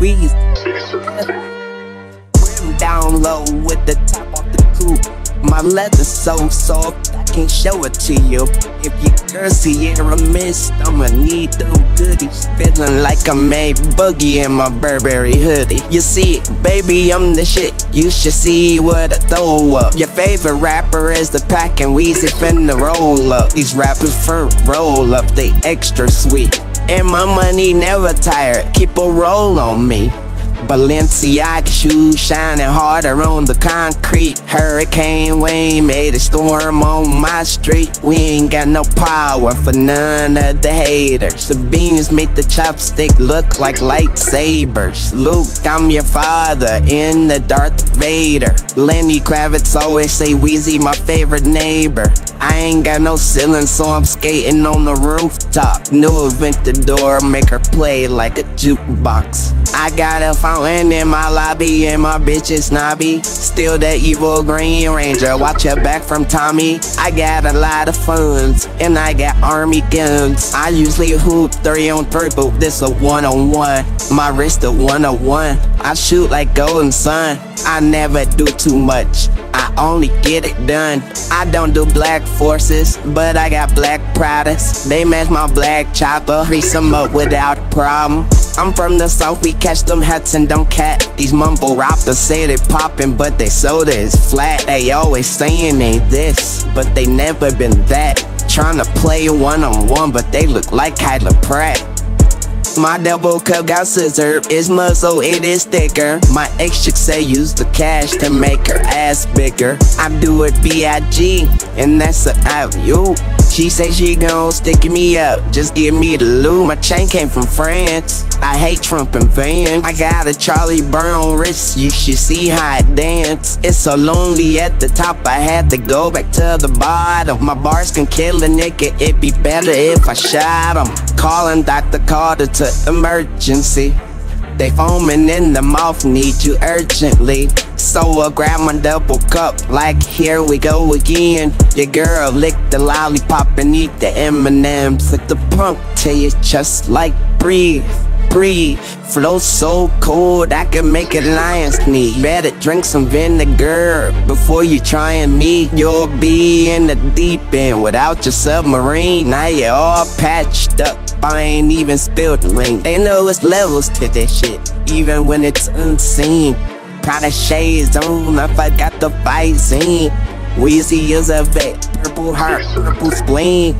Weezy. Rim down low with the top off the coupe. My leather's so soft, can't show it to you. If you girl Sierra Mist, I'ma need them goodies. Feeling like I made boogie in my Burberry hoodie. You see, baby, I'm the shit. You should see what I throw up. Your favorite rapper is the pack and Weezy finna roll up. These rappers for roll up, they extra sweet. And my money never tired, keep a roll on me. Balenciaga shoes shining harder on the concrete. Hurricane Wayne made a storm on my street. We ain't got no power for none of the haters. The beans make the chopstick look like lightsabers. Luke, I'm your father in the Darth Vader. Lenny Kravitz always say Weezy my favorite neighbor. I ain't got no ceiling, so I'm skating on the rooftop. New door, make her play like a jukebox. I got a fountain in my lobby, and my bitch is snobby. Still that evil Green Ranger, watch your back from Tommy. I got a lot of funds, and I got army guns. I usually hoop three on three, but this a one on one. My wrist a one on one. I shoot like Golden Sun. I never do too much. I only get it done. I don't do black forces, but I got black products. They match my black chopper, grease them up without a problem. I'm from the south, we catch them hats and don't cat. These mumble rappers say they poppin', but they soda is flat. They always saying they this, but they never been that. Tryna play one on one, but they look like Kyla Pratt. My double cup got scissor, it's muscle, it is thicker. My ex chick say use the cash to make her ass bigger. I do it B.I.G. and that's a you. She say she gon' stick me up, just give me the loot. My chain came from France. I hate Trump and Van. I got a Charlie Brown wrist, you should see how I dance. It's so lonely at the top, I had to go back to the bottom. My bars can kill a nigga, it'd be better if I shot him. Calling Dr. Carter to emergency. They foaming in the mouth, need you urgently. So I grab my double cup, like here we go again. Your girl lick the lollipop and eat the M&M's. Lick the punk till you just like breathe breathe. Flow so cold, I can make a lion sneeze. Better drink some vinegar before you try and meet. You'll be in the deep end without your submarine. Now you're all patched up. I ain't even spilled the ring. They know it's levels to this shit, even when it's unseen. Prada shades on, I forgot the Visine. Weezy is a vet, purple heart, purple spleen.